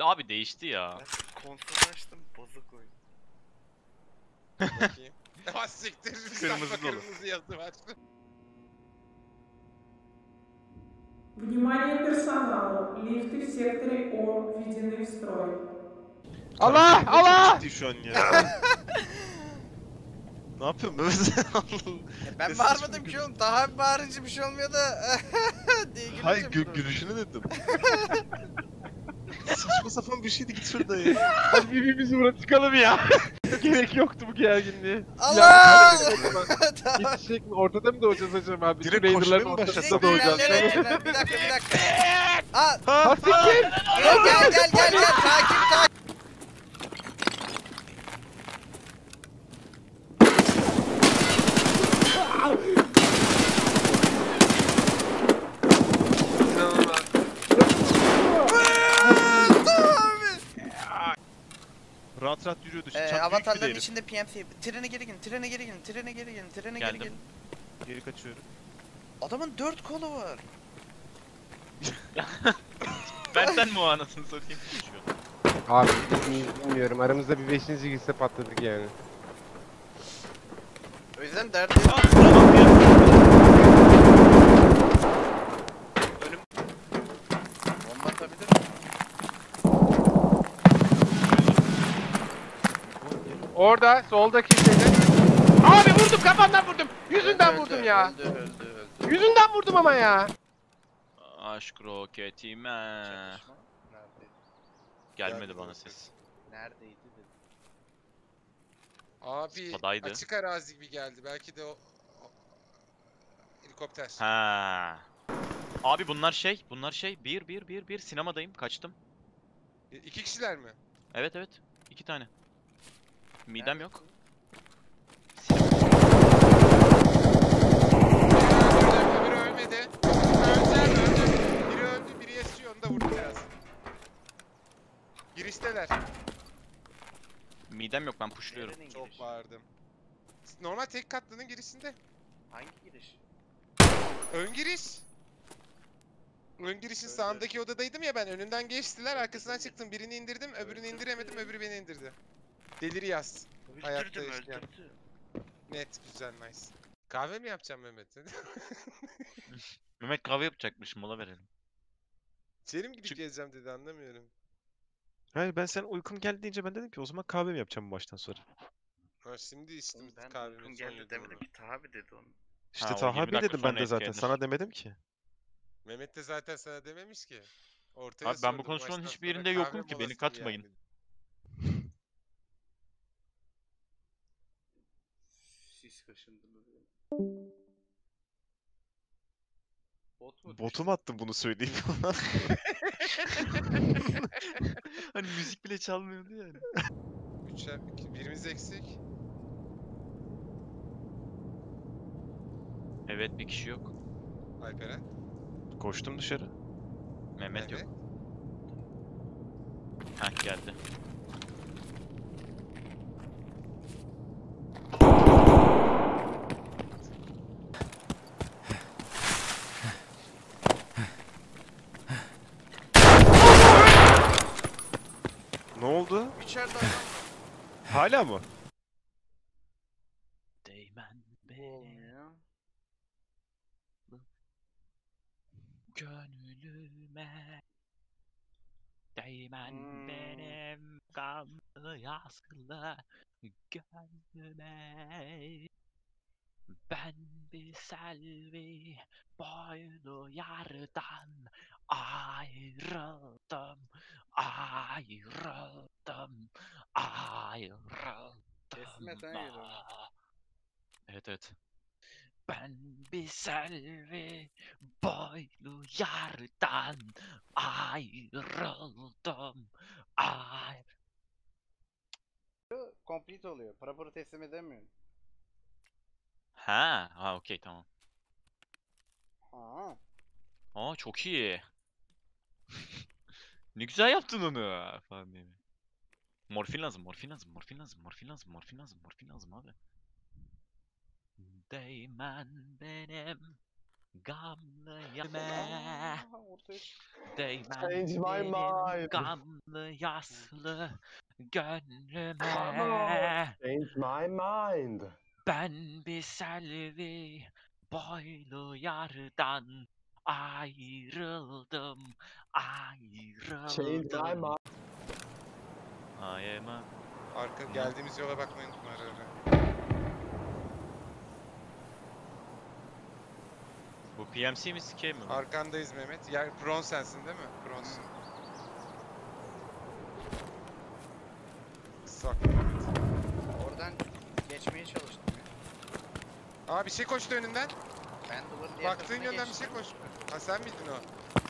Abi değişti ya. Ben konsol açtım bozuk oyun. Bakayım. Ha siktir. Kırmızı Sayfa dolu. Kırmızı yazı var. Внимание персонала! Лифты в секторе О введены в строй. Allah Allah! Ciddi şu an ya. ne yapıyorsun Mehmet? Ya ben Sessiz bağırmadım bir ki oğlum. Daha bağırınca bir şey olmuyor da. diye gülünce Hayır mi gü doğru? gülüşünü dedim. Saçma sapan bir şeydi git şurada ya. Hadi birbirimizi bırak çıkalım ya. Gerek yoktu bu gerginliğe. Allah! Silahlı Yetişecek mi? Ortada mı doğacağız acaba? Direkt Raider'ların koşmaya mı ortasında başlasak? doğacağız. Bir dakika bir dakika. Aa, Ha siktir! gel gel gel gel gel takip takip. Rahat rahat yürüyordu. Ee, avatarların içinde PMC. Trene geri gelin, trene geri gelin, trene geri gelin, trene geri Geldim. gelin. Geri kaçıyorum. Adamın dört kolu var. Benden mi o anasını satayım. Abi bilmiyorum. Aramızda bir beşinci girse patladık yani. O yüzden derdi. Aa, Orada soldaki şeyde. Abi vurdum kafandan vurdum. Yüzünden Öldü, vurdum ya. Öldü öldü öldü. Yüzünden vurdum ama ya. Aşk roketime. Gelmedi Geldi bana ses. Neredeydi dedim. Abi Spadaydı. açık arazi gibi geldi. Belki de o... o- Helikopter. Ha. Abi bunlar şey, bunlar şey. Bir, bir, bir, bir. Sinemadayım. Kaçtım. İ- İki kişiler mi? Evet evet. iki tane. Midem yok. Öldü, öbürü ölmedi. Öldü, öldü. Biri öldü, biri yaşıyor. Onu da vurdu biraz. Girişteler. Midem yok ben pushluyorum. Nerenin Çok girişi? bağırdım. Normal tek katlının girişinde. Hangi giriş? Ön giriş. Ön girişin sağındaki odadaydım ya ben. Önünden geçtiler. Arkasından çıktım. Birini indirdim. Öbürünü indiremedim. Öbürü beni indirdi. Deliri yaz. Hayatta Öldürdüm yaşayan. öldürdüm. Net. Güzel. Nice. Kahve mi yapacağım Mehmet? Mehmet kahve yapacakmış mola verelim. İçeri mi gidip Çık. geleceğim dedi anlamıyorum. Hayır ben sen uykum geldi deyince ben dedim ki o zaman kahve mi yapacağım bu baştan sonra. Ha, şimdi içtim Oğlum ben kahvemi. uykum son geldi demedim ki tabi dedi onu. İşte Ha, o Taha 20 abi dakika dedim ben sonra de zaten. etkilenir. Sana demedim ki. Mehmet de zaten sana dememiş ki. Ortaya Abi ben bu sordum konuşmanın baştan hiçbir sonra yerinde kahve yokum ki, beni molası katmayın. yani. Sis kaşındı mı böyle? Bot mu? Botum attım bunu söyleyeyim. hani müzik bile çalmıyordu yani. Üçer, iki- birimiz eksik. Evet bir kişi yok. Alperen. Koştum dışarı. Mehmet yok. Heh geldi. Ne oldu? İçeride adam. Hala mı? Değmen benim gönlüme Değmen Hmm. benim gamlı yaskılı gönlüme Ben bir selvi boylu yardan ayrıldım Ayrıldım Ayrıldım Kesmeden yürü. Ah. Evet evet ben bir selvi boylu yardan ayrıldım. Ay Complete oluyor. Para para teslim edemiyorsun. Ha, ha okey tamam. Ha. Aa çok iyi. ne güzel yaptın onu falan diye. Morfin lazım, morfin lazım, morfin lazım, morfin lazım, morfin lazım, morfin lazım abi. Değmen benim Gamlı yeme Değmen Change my benim mind. gamlı yaslı gönlüme Change my mind. Ben bir selvi boylu yardan ayrıldım ayrıldım mind. I am a Arka geldiğimiz yola bakmayı unutma ara ara. Bu PMC mi sikey mi? Arkandayız Mehmet. Yer Bron sensin değil mi? Bronsun. Aa bir şey koştu önünden. Ben duvarın diğer Baktığın tarafına yönden bir geçtim. şey koştu. Ha sen miydin o?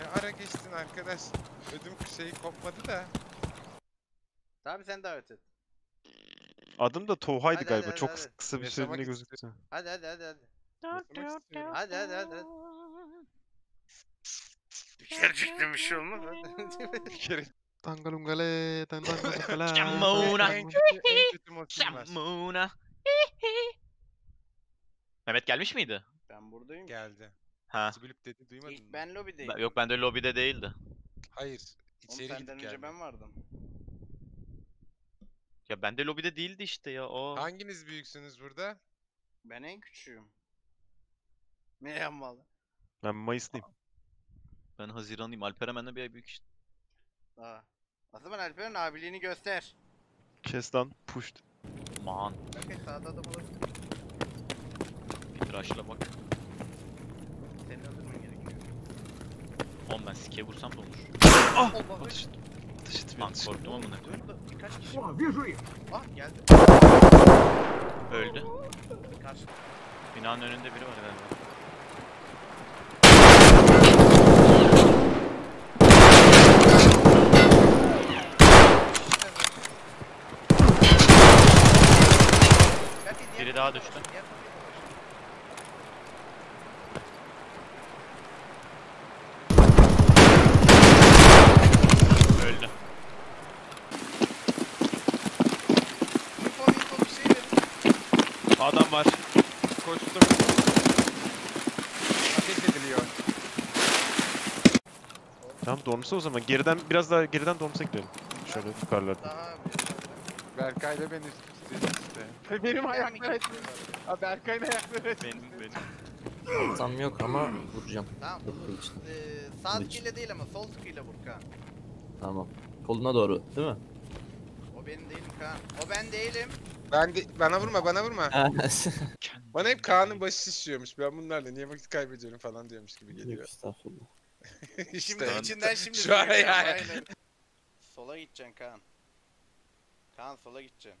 Ne ara geçtin arkadaş? Ödüm şeyi kopmadı da. Tabii sen davet et. Adım da Toha'ydı Hadi, galiba. hadi, Çok hadi. kısa bir Yaşamak süreliğine istiyorum. gözüktü. Hadi hadi hadi hadi. Yaşamak istiyorum. Hadi hadi hadi hadi. Çıktım bir şey olmaz Bir kere Dangalungale, dangalungale. Camona. en kötü, en kötü motivim var. Samuna. Mehmet gelmiş miydi? Ben buradayım. Geldi. Ha. Zıbülüp dedi duymadın İlk mı? ben lobideyim. Ben- Yok bende lobide değildi. Hayır. Oğlum İçeri senden gidip önce geldi. ben vardım. Ya bende lobide değildi işte ya o. Hanginiz büyüksünüz burada? Ben en küçüğüm. Ne yapmalı? Ben Mayıs'lıyım. Ben Haziranlıyım. Alper hemen de bir ay büyük işte. Aa. O zaman Alper'in abiliğini göster. Kes lan. Pushed. Man. Bakın sağda adam olabilir. Bak. Seni öldürmen gerekiyor. Oğlum ben sikeye vursam da olur. Ah! Allah Atış. Atış ettim Lan korktum ama ne? Dur dur birkaç kişi var. Ah geldi. Öldü. Karşı. Binanın önünde biri var galiba. Biri daha düştü. Öldü. Info info bir şey verin. Adam var. Koştum. Ateş ediliyor. Tamam Dorms'a o zaman. Geriden biraz daha geriden Dorms'a gidelim. Şöyle yukarılarda. Daha Berkay'la ben üst üsteyiz işte. Benim ayaklar etmiyor. Abi Berkay'ın ayakları etmiyor. Benim benim. Tam yok ama vuracağım. Tamam. İçin. Ee, sağ tıkıyla değil ama sol tıkıyla vur Kaan. Tamam. Koluna doğru değil mi? O benim değilim Kaan. O ben değilim. Ben de, bana vurma bana vurma. Bana hep Kaan'ın başı şişiyormuş. Ben bunlarla niye vakit kaybediyorum falan diyormuş gibi Yok geliyor. estağfurullah. Şimdi işte. içinden şimdi Şu an yani. aynen. Sola gideceksin Kaan. Kaan sola gideceksin.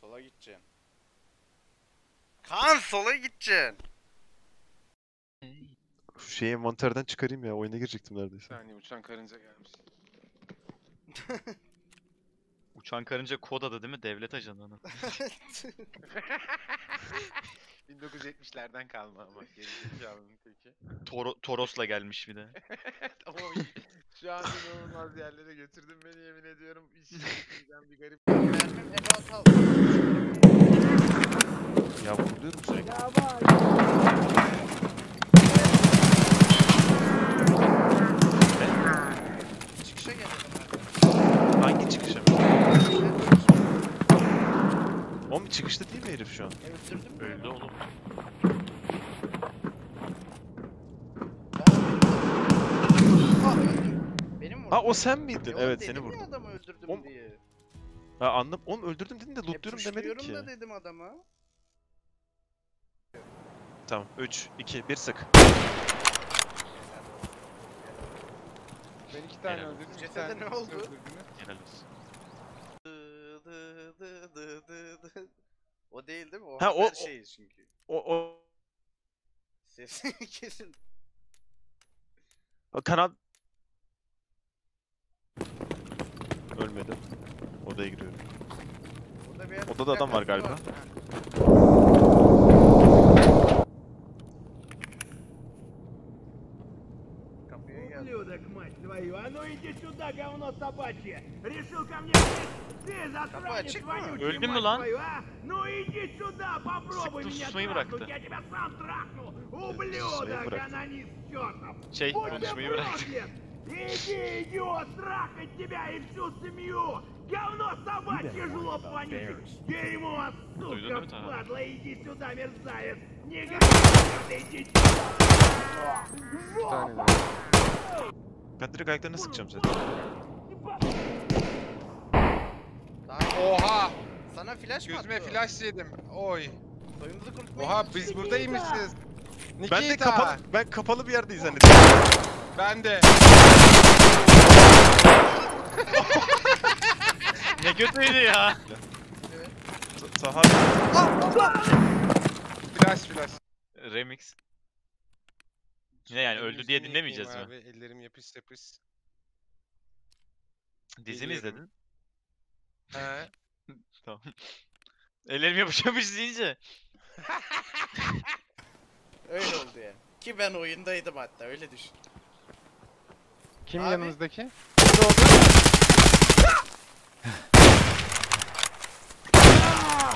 Sola gideceksin. Kaan sola gideceksin. Şu şeyi envanterden çıkarayım ya. Oyuna girecektim Bir neredeyse. saniye uçan karınca gelmiş. Uçan karınca kod adı değil mi? Devlet ajanı. ana. 1970'lerden kalma ama gerizekalının teki. Toro Toros'la gelmiş bir de. Oy. Şu an inanılmaz yerlere götürdün beni yemin ediyorum. Hiç bir garip. Mermim about al. Ya vuruluyorum sürekli. Çıkışa gelelim Hangi çıkışa? O mu çıkışta değil mi herif şu an? Öldürdüm mü? Öldü oğlum. Ha öldüm. O sen miydin? Ya evet dedim seni ya vurdum. adamı öldürdüm Oğlum, diye. Ha anlam. Oğlum öldürdüm dedin de E, lootluyorum demedin pushluyorum ki. da dedim adama. Tamam 3, 2, 1 sık. Ben iki tane Helal. öldürdüm. Cesede tane ne oldu? öldürdünüz. Helal olsun. O değil değil mi? O Ha, o- şeyi çünkü. O o Sesini kesin. o kanat Ölmedi. Odaya giriyorum. Yer- Odada adam var galiba. Ha. А ну иди сюда, говно собачье! Решил ко мне ты, ты засранец вонючий, мать твою, а? Ну иди сюда, попробуй меня трахнуть, я тебя сам трахну! Ублюдок, анонист чертов! Şey, Будь ты проклят! Иди, идиот, трахать тебя и всю семью! Говно собачье, жлоб вонючий! Дерьмо, сука, падла, иди сюда, мерзавец! Не говори, иди сюда! Жопа! Ben direkt ayaklarına sıkacağım zaten. Oha! sana flash mı Gözüme attı? flash yedim. Oy. Soyumuzu kurutmaya Oha biz buradaymışız. Ben de Nikita. kapalı, ben kapalı bir yerdeyiz zannettim. Ben de. Ne kötüydü ya. Saha Flash flash. Remix. Ne yani öldü diye Yüzümü dinlemeyeceğiz yıkayayım mi? Abi, ellerim yapış yapış. Dizi mi Biliyorum. izledin? He. Tamam. Ellerim yapışamış deyince. Öyle oldu ya. Ki ben oyundaydım hatta öyle düşün. Kim Abi. yanınızdaki?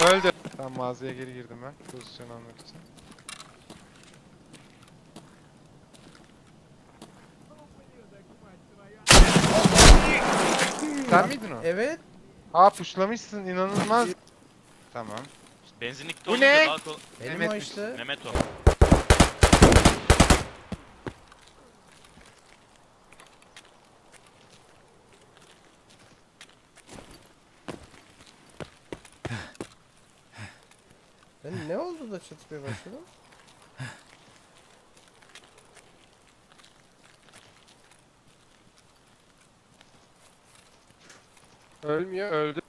Öldü. Tamam mağazaya geri girdim ben. Pozisyon almak için. Sen miydin o? Evet. Aa puşlamışsın inanılmaz. Tamam. Benzinlikte Bu olunca ne? daha. Benim o Mehmet'miş. işte. Mehmet o. Ben ne oldu da çatışmaya başladım? Ölmüyor öldü.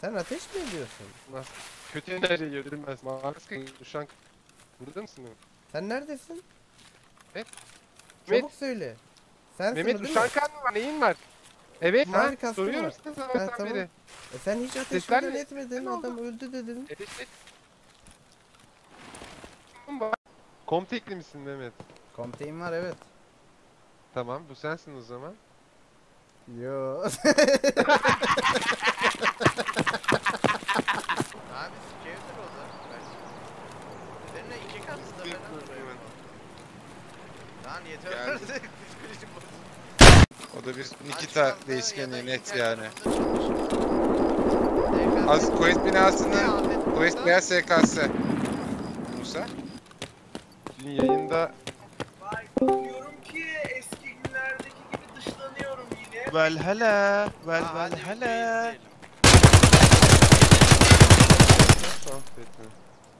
Sen ateş mi ediyorsun? Nasıl? Kötü enerji yedirilmez. Maske şu an burada mısın? Mehmet? Sen neredesin? Evet. Çabuk söyle. Sensin Mehmet mi? uşan mı var? Neyin var? Evet Mavi ha, soruyorum var. size Ha, sabahtan tamam. beri. E sen hiç ateş Sesler falan etmedin. Ne oldu? Adam öldü dedin. Evet. Var. Komtekli misin Mehmet? Komteğim var evet. Tamam bu sensin o zaman. Yo. Abi sikevdir o da. Seninle iki bir atıyorum. güven. Lan yeter Geldi. artık. O da bir Nikita aldı ya da değişkenliği net iki yani. katlı çalışır. Az Quest Ne binasının Ahmet Quest Musa? veya SKS. Musa. Dün yayında ettim.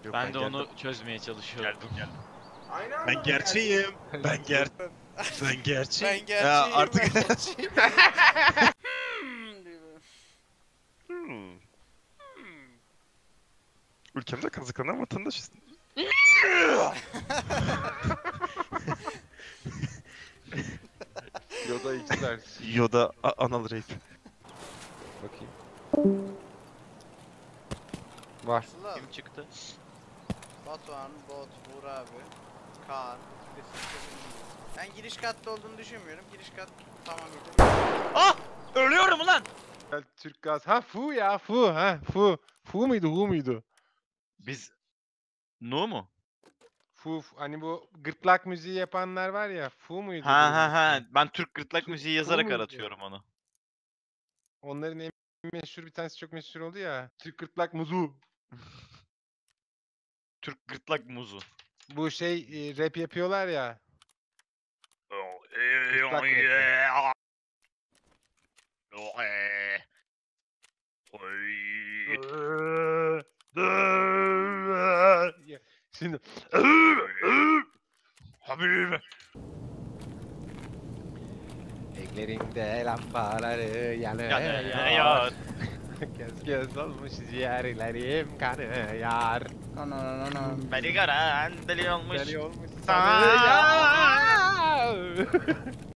Yok, Ben de onu çözmeye çalışıyorum. Geldim geldim. Ben gerçeğim. Ben ger ben gerçeğim. Ben gerçeğim. Ya artık ben gerçeğim. Hmm, diyor. Hmm. Ülkemde kazıklanan vatandaşız. Yoda ikiler. Yoda a- anal rape. Bakayım. Var. Sıla, Kim çıktı? Batuhan, Bot, Uğur abi, Kaan. bir de. Ben giriş katta olduğunu düşünmüyorum. Giriş kat tamam yeter. Ah! Ölüyorum ulan! Gel Türk gaz. Ha fu ya fu ha fu. Fu muydu hu muydu? Biz... Nu mu? Fu hani bu gırtlak müziği yapanlar var ya fu muydu? Ha ha ha. geçiyor. Ben Türk gırtlak müziği yazarak aratıyorum onu. Onların en meşhur bir tanesi çok meşhur oldu ya. Türk gırtlak muzu. Türk gırtlak muzu. Bu şey e, rap yapıyorlar ya. Gırtlak Ya, Şimdi Habib. Ellerinde lambaları yanıyor. Yanıyor. Göz göz olmuş ciğerlerim kanıyor. Ana ana ana. Beni gören deli olmuş. Deli olmuş Sana- sanıyor.